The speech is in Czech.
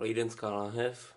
Lejdenská láhev.